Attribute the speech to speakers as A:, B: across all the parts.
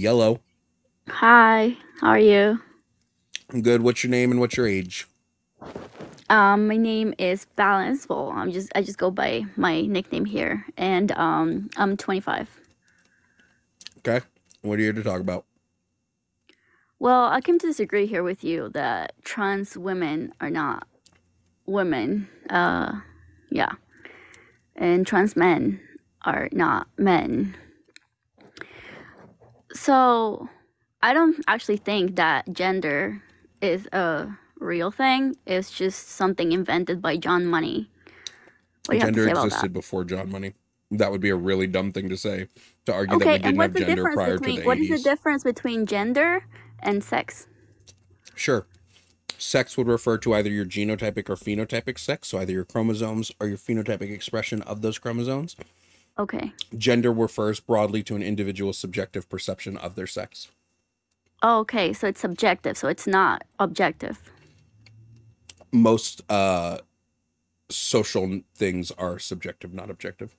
A: Yellow.
B: Hi, how are you?
A: I'm good. What's your name and what's your age?
B: Um, my name is Balance. Well, I'm just I just go by my nickname here, and um, I'm 25.
A: Okay. What are you here to talk about?
B: Well, I came to disagree here with you that trans women are not women. Uh, yeah, and trans men are not men. So, I don't actually think that gender is a real thing. It's just something invented by John Money. What do you have to
A: Gender
B: say about that?
A: existed before John Money. That would be a really dumb thing to say to argue that we didn't have
B: what's the
A: gender
B: difference
A: prior to
B: between
A: the
B: what is
A: 80s.
B: the difference between gender and sex?
A: Sure. Sex would refer to either your genotypic or phenotypic sex, so either your chromosomes or your phenotypic expression of those chromosomes.
B: Okay.
A: Gender refers broadly to an individual's subjective perception of their sex.
B: Oh, okay, so it's subjective, so it's not objective.
A: Most uh, social things are subjective, not objective.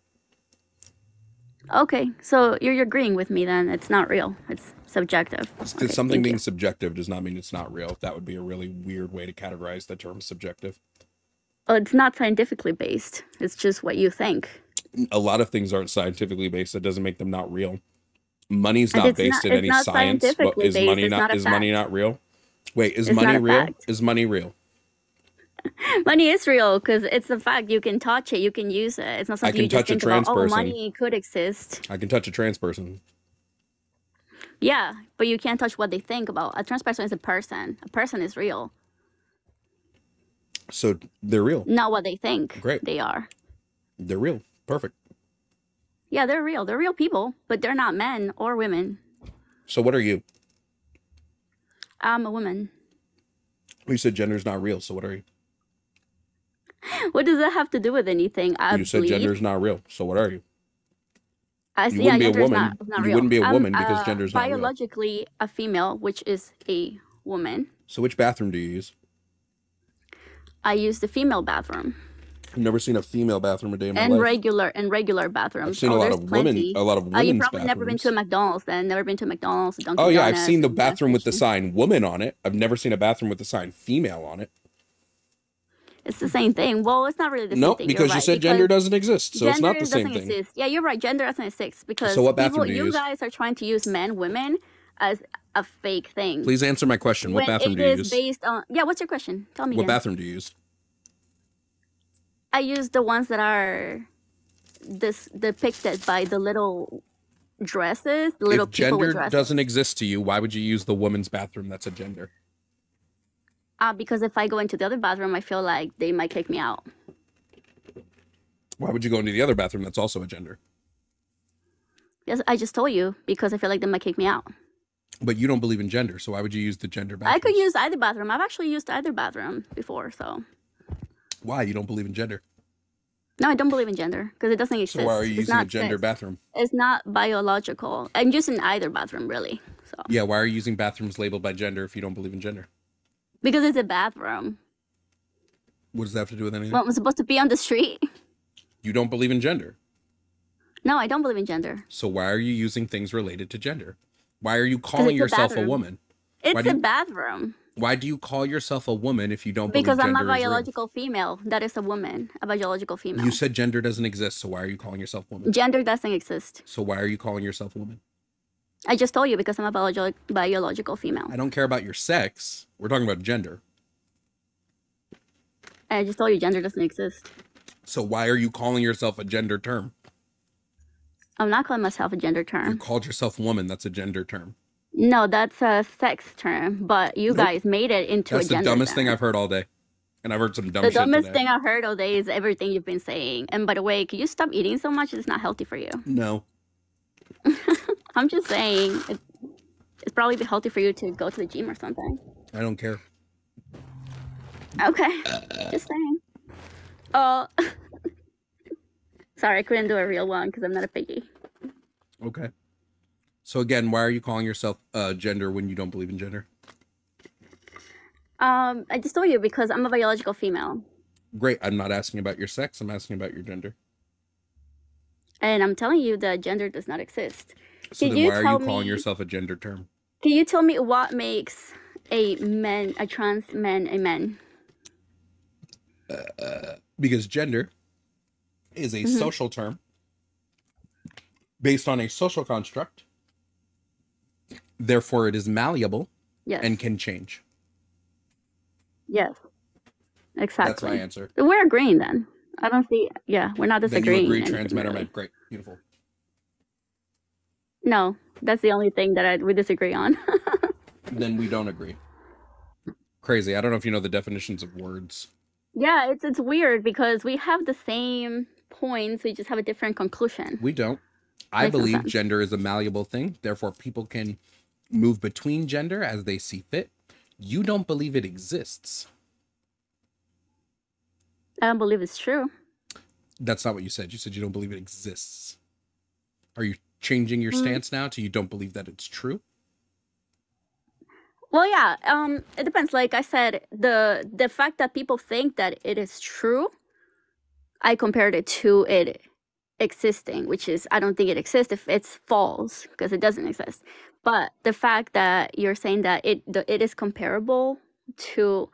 B: Okay, so you're, you're agreeing with me then. It's not real. It's subjective. Okay,
A: Something being
B: you.
A: subjective does not mean it's not real. That would be a really weird way to categorize the term subjective.
B: Well, it's not scientifically based. It's just what you think.
A: A lot of things aren't scientifically based. That doesn't make them not real. Money's not based
B: not-
A: in any science. But is
B: based,
A: money not,
B: not
A: is money not real? Wait, is
B: It's
A: money real?
B: fact.
A: Is money real?
B: Money is real because it's a fact. You can touch it. You can use it. It's not something
A: can
B: you just
A: touch a
B: think
A: trans
B: about. Oh, money could exist.
A: I can touch a trans person.
B: Yeah, but you can't touch what they think about. A trans person is a person. A person is real,
A: So they're real.
B: not what they think
A: Great.
B: they are.
A: They're real. Perfect.
B: Yeah, they're real. They're real people, but they're not men or women.
A: So what are you?
B: I'm a woman.
A: You said gender's not real. So what are you?
B: What does that have to do with anything? I
A: you said
B: believe.
A: gender's not real. So what are you?
B: I
A: you
B: see.
A: wouldn't be a woman.
B: Not, not
A: You wouldn't be a
B: I'm,
A: woman because
B: uh,
A: gender's not real.
B: biologically a female, which is a woman.
A: So which bathroom do you use?
B: I use the female bathroom
A: I've never seen a female bathroom a day in my
B: and
A: life.
B: regular and regular bathrooms.
A: I've seen
B: oh,
A: a lot of women, a lot of
B: Oh,
A: women's
B: you probably never been to a. McDonald's then. Never been to a McDonald's, a Dunkin'
A: Oh yeah, I've seen the bathroom with the sign "woman" on it. I've never seen a bathroom with the sign "female" on it.
B: It's the same thing. Well, it's not really the
A: No,
B: same thing. you're
A: because you
B: right,
A: said gender doesn't exist, so it's not the
B: gender
A: same
B: doesn't
A: thing.
B: exist. Yeah, you're right. Gender doesn't exist because so
A: what
B: people,
A: bathroom do you
B: you
A: use?
B: guys are trying to use men, women as a fake thing.
A: Please answer my question. What
B: when
A: bathroom do you
B: is
A: use?
B: based on yeah. What's your question? Tell me
A: What
B: again.
A: bathroom do you use?
B: I use the ones that are this depicted by the little dresses, the little
A: If
B: people with
A: gender
B: dresses.
A: doesn't exist to you, why would you use the woman's bathroom? That's a gender.
B: Uh, because if I go into the other bathroom, I feel like they might kick me out.
A: Why would you go into the other bathroom? That's also a gender.
B: Yes, I just told you because I feel like they might kick me out.
A: But you don't believe in gender, so why would you use the gender bathroom?
B: I could use either bathroom. I've actually used either bathroom before, so
A: Why you don't believe in gender?
B: no, I don't believe in gender because it doesn't exist.
A: So why are you
B: it's
A: using a gender
B: sex.
A: bathroom?
B: It's not biological. I'm using either bathroom really. So
A: Yeah, why are you using bathrooms labeled by gender if you don't believe in gender?
B: because it's a bathroom.
A: What does that have to do with anything?
B: Well, I'm supposed to be on the street.
A: you don't believe in gender.
B: No, I don't believe in gender.
A: So why are you using things related to gender? Why are you calling yourself a
B: bathroom.
A: woman?
B: It's a bathroom.
A: Why do you call yourself a woman if you don't
B: Because
A: believe
B: I'm a biological female. That is a woman. A biological female.
A: You said gender doesn't exist, so why are you calling yourself a woman?
B: Gender doesn't exist.
A: So why are you calling yourself a woman?
B: I just told you because I'm a biological biological female.
A: I don't care about your sex. We're talking about gender.
B: I just told you gender doesn't exist.
A: So why are you calling yourself a gender term?
B: I'm not calling myself a gender term.
A: You called yourself woman. That's a gender term.
B: No, that's a sex term. But you
A: Nope.
B: guys made it into
A: That's
B: a
A: the
B: gender
A: dumbest thing. I've heard all day. And I've heard some dumb
B: The dumbest
A: today.
B: thing I've heard all day is everything you've been saying. And by the way, can you stop eating so much? It's not healthy for you.
A: No.
B: I'm just saying, it, it's probably be healthy for you to go to the gym or something.
A: I don't care.
B: Okay, just saying. Oh, sorry, I couldn't do a real one because I'm not a piggy.
A: Okay. So again, why are you calling yourself uh, gender when you don't believe in gender?
B: Um, I just told you because I'm a biological female.
A: Great. I'm not asking about your sex. I'm asking about your gender.
B: And I'm telling you that gender does not exist.
A: So
B: Can
A: then why are you calling
B: me-
A: yourself a gender term?
B: Can you tell me what makes a man, a trans man, a man?
A: Because gender is a
B: Mhm.
A: social term based on a social construct. Therefore, it is malleable
B: Yes.
A: and can change.
B: yes. Exactly.
A: That's my answer.
B: We're agreeing then. I don't see. Yeah, we're not disagreeing.
A: Then you agree
B: anything,
A: trans men are
B: really.
A: Great. Beautiful.
B: No, that's the only thing that I, we disagree on.
A: Then we don't agree. Crazy. I don't know if you know the definitions of words.
B: yeah, it's it's weird because we have the same points, we just have a different conclusion.
A: We don't. I
B: Makes
A: believe gender is a malleable thing. Therefore, people can move between gender as they see fit. You don't believe it exists.
B: I don't believe it's true.
A: That's not what you said. You said you don't believe it exists. Are you changing your
B: Mm.
A: stance now to you don't believe that it's true?
B: Well, yeah, um, it depends. Like I said, the the fact that people think that it is true, I compared it to it existing, which is I don't think it exists if it's false because it doesn't exist. But the fact that you're saying that it it is comparable to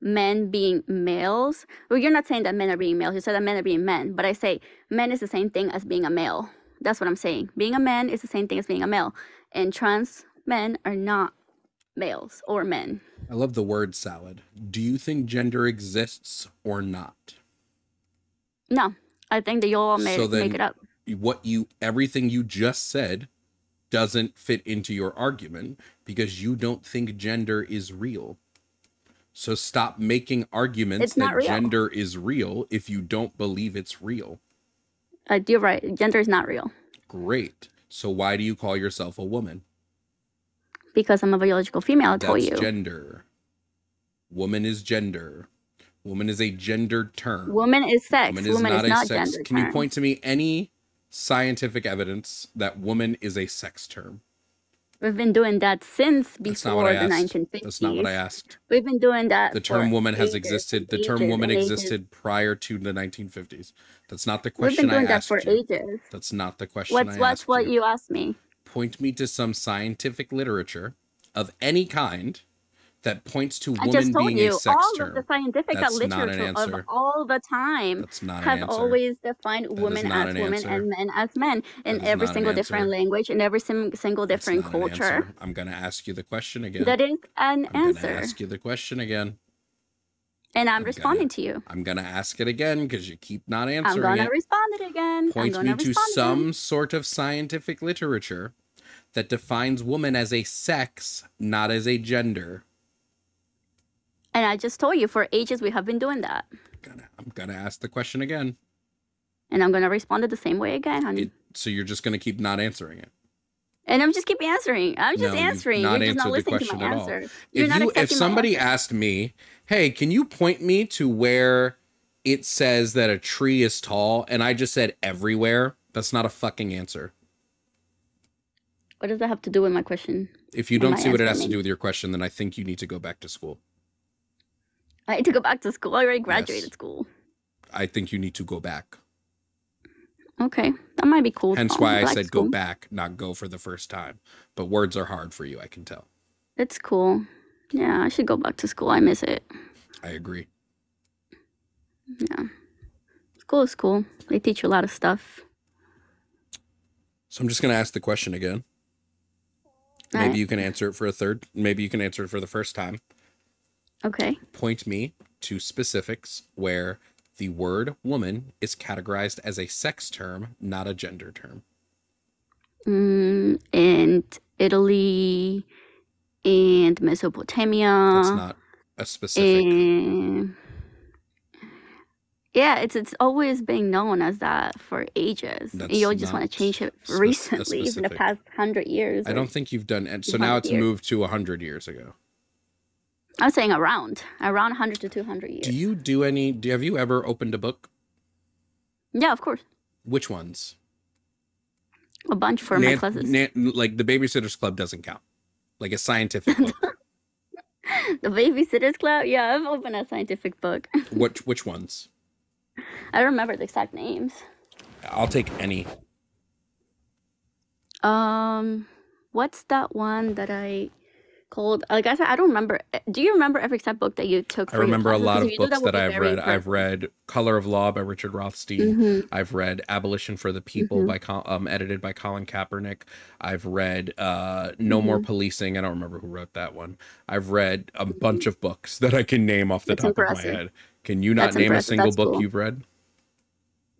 B: men being males, well, you're not saying that men are being males. You said that men are being men, but I say men is the same thing as being a male. That's what I'm saying. Being a man is the same thing as being a male, and trans men are not males or men.
A: I love the word salad. Do you think gender exists or not?
B: No, I think that you all make,
A: So then-
B: make it up.
A: What you everything you just said doesn't fit into your argument because you don't think gender is real. So stop making arguments that
B: real.
A: gender is real if you don't believe it's real.
B: Uh, you're right. Gender is not real
A: Great. So why do you call yourself a woman?
B: because I'm a biological female. I told
A: That's
B: you.
A: gender. Woman is gender. Woman is a gendered term.
B: Woman is sex.
A: Woman
B: Woman
A: is
B: is
A: not
B: not,
A: a sex.
B: gender.
A: Can you point to me any scientific evidence that woman is a sex term?
B: We've been doing that since
A: That's not what
B: before the
A: asked.
B: 1950s.
A: That's not what I asked.
B: We've been doing that.
A: The term woman has existed. The term
B: ages
A: woman
B: ages.
A: existed prior to the 1950s. That's not the question We've
B: been doing that for
A: you.
B: ages.
A: That's not the question
B: What's
A: I
B: what's what
A: you.
B: you asked me?
A: Point me to some scientific literature of any kind that points to
B: I
A: woman
B: just told
A: being
B: you
A: a sex
B: all
A: term.
B: of the scientific
A: That's not an
B: literature of all the time
A: That's not an
B: always defined women as
A: an
B: women
A: answer.
B: and men as men in every
A: not an
B: single different language in every single different culture.
A: I'm gonna ask you the question again.
B: That is an
A: I'm
B: answer.
A: gonna ask you the question again.
B: and I'm
A: I'm
B: responding
A: gonna-
B: to you.
A: I'm gonna ask it again because you keep not answering.
B: I'm gonna
A: it.
B: respond it again. I'm
A: Point
B: gonna
A: me to some sort of scientific literature that defines woman as a sex, not as a gender.
B: And I just told you for ages we have been doing that.
A: Gonna, I'm gonna ask the question again.
B: And I'm gonna respond it the same way again, honey.
A: It, so you're just gonna keep not answering it.
B: and I'm just keep answering. I'm just
A: No,
B: answering.
A: not
B: You're just not listening to
A: question
B: my
A: at all.
B: You're
A: if
B: not
A: you if somebody asked me, "Hey, can you point me to where it says that a tree is tall?" and I just said everywhere, that's not a fucking answer.
B: What does that have to do with my question?
A: If you don't see what it has to do with your question, then I think you need to go back to school.
B: I need to go back to school. I already graduated
A: Yes.
B: school.
A: I think you need to go back.
B: Okay, that might be cool.
A: Hence why I said go back, not go for the first time. But words are hard for you, I can tell.
B: It's cool. Yeah, I should go back to school. I miss it.
A: I agree.
B: Yeah, school is cool. They teach you a lot of stuff.
A: So I'm just going to ask the question again. Maybe
B: Alright.
A: you can answer it for a third. Maybe you can answer it for the first time.
B: Okay.
A: Point me to specifics where the word woman is categorized as a sex term, not a gender term.
B: Mm, and Italy and Mesopotamia.
A: That's not a specific.
B: and yeah, it's it's always been known as that for ages.
A: That's
B: you just want to change it recently, in the past hundred years.
A: I don't think you've done it. so now it's
B: years.
A: moved to 100 years ago.
B: I'm saying around, around 100 to 200 years.
A: Do you do any do have you ever opened a book?
B: Yeah, of course,
A: Which ones?
B: a bunch for my classes.
A: Nan- like the Babysitters Club doesn't count. Like a scientific book.
B: the Babysitters Club. Yeah, I've opened a scientific book.
A: which which ones?
B: I don't remember the exact names.
A: I'll take any.
B: Um, what's that one that I called? Like I said, I don't remember. Do you remember every step book that you took?
A: I remember a lot of
B: if you do
A: books
B: we'll
A: that I've read. I've read Color of Law by Richard Rothstein.
B: Mhm,
A: I've read Abolition for the People
B: mhm,
A: by um, edited by Colin Kaepernick. I've read uh, No More
B: mhm.
A: Policing. I don't remember who wrote that one. I've read a bunch of books that I can name off the
B: That's
A: top of my head. Can you not
B: That's
A: name a single
B: That's
A: book
B: cool.
A: you've read?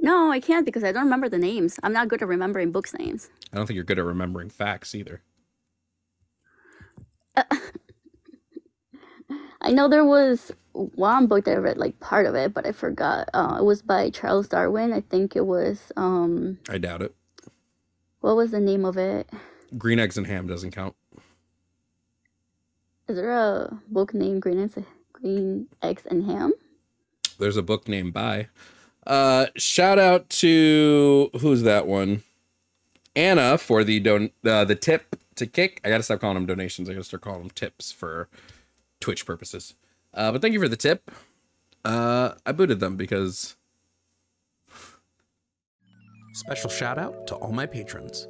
B: No, I can't because I don't remember the names. I'm not good at remembering books names.
A: I don't think you're good at remembering facts either.
B: I know there was one book that I read like part of it, but I forgot. Uh, it was by Charles Darwin. I think it was um
A: I doubt it.
B: what was the name of it?
A: Green Eggs and Ham doesn't count.
B: Is there a book named Green Eggs, Green Eggs and Ham?
A: There's a book named by. Uh, shout out to who's that one? Anna for the don uh, the tip to kick. I gotta stop calling them donations. I gotta start calling them tips for Twitch purposes. Uh, but thank you for the tip. Uh, I booted them because. Special shout out to all my patrons